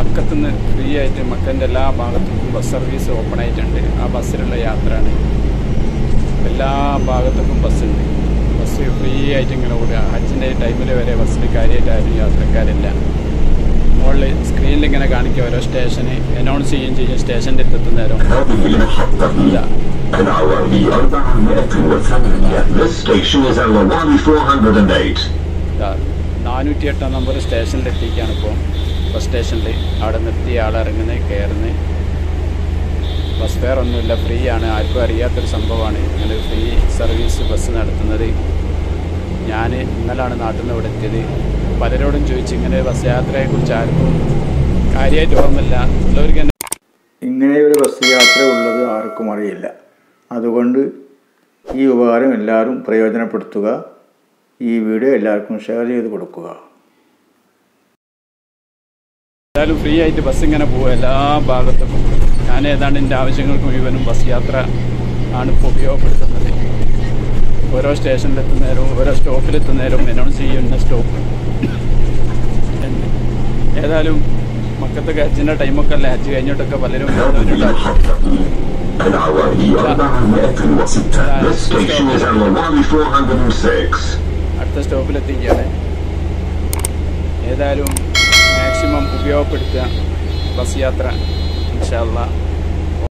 മക്കത്തുനിന്ന് free ആയിട്ട് മക്കന്റെ എല്ലാ ഭാഗത്തും ബസ് സർവീസ് ഓപ്പൺ ആയിട്ടുണ്ട്. ആ ബസ്സിലുള്ള യാത്രയാണ്. എല്ലാ ഭാഗത്തേക്കും ബസ്സുണ്ട് ബസ് ഫ്രീ ആയിട്ട് ഇങ്ങനെ ഓടുക. അച്ഛന്റെ ടൈമിൽ വരെ ബസ്സിൽ കാര്യമായിട്ട് ആരും യാത്രക്കാരില്ല. മുകളിൽ സ്ക്രീനിൽ ഇങ്ങനെ കാണിക്കുക. ഓരോ സ്റ്റേഷന് അനൗൺസ് ചെയ്യുകയും ചെയ്യും. സ്റ്റേഷന്റെ എത്തുന്ന നേരം. 408. നാനൂറ്റി എട്ടാം നമ്പർ സ്റ്റേഷനിലെത്തിക്കാണ് ഇപ്പോൾ ബസ് സ്റ്റേഷനിൽ അവിടെ നിർത്തി ആൾ ഇറങ്ങുന്നത് കയറുന്നത്. ബസ് ഫെയർ ഒന്നുമില്ല ഫ്രീ ആണ് ആർക്കും അറിയാത്തൊരു സംഭവമാണ്. ഇങ്ങനെ ഫ്രീ സർവീസ് ബസ് നടത്തുന്നത്. ഞാൻ ഇന്നലാണ് നാട്ടിൽ നിന്ന് ഇവിടെ എത്തിയത്. പലരോടും ചോദിച്ചു ഇങ്ങനെ ബസ് യാത്രയെക്കുറിച്ച് ആർക്കും കാര്യമായിട്ട് ഓർമ്മയില്ല. ഉള്ളവർക്ക് തന്നെ ഇങ്ങനെ ഒരു ബസ് യാത്ര ഉള്ളത് ആർക്കും അറിയില്ല. അതുകൊണ്ട് ഈ ഉപകാരം എല്ലാവരും പ്രയോജനപ്പെടുത്തുക. ഈ വീഡിയോ എല്ലാവർക്കും ഷെയർ ചെയ്ത് കൊടുക്കുക. എന്തായാലും ഫ്രീ ആയിട്ട് ബസ് ഇങ്ങനെ പോകും എല്ലാ ഭാഗത്തും. ഞാൻ ഏതാണ്ട് എന്റെ ആവശ്യങ്ങൾക്ക് മുഴുവനും ബസ് യാത്ര ആണ് ഇപ്പോൾ ഉപയോഗപ്പെടുത്തുന്നത്. ഓരോ സ്റ്റേഷനിലെത്തുന്നേരവും ഓരോ സ്റ്റോപ്പിലെത്തുന്നേരവും അനൗൺസ് ചെയ്യുന്ന സ്റ്റോപ്പ് ഏതായാലും മക്കത്തെ കാച്ചിന്റെ ടൈമൊക്കെ അല്ല? ഹജ്ജ് കഴിഞ്ഞിട്ടൊക്കെ പലരും അടുത്ത സ്റ്റോപ്പിലെത്തിക്കുകയാണ് ഏതായാലും മാക്സിമം ഉപയോഗപ്പെടുത്തുക. ബസ് യാത്ര ഇൻഷാല്ല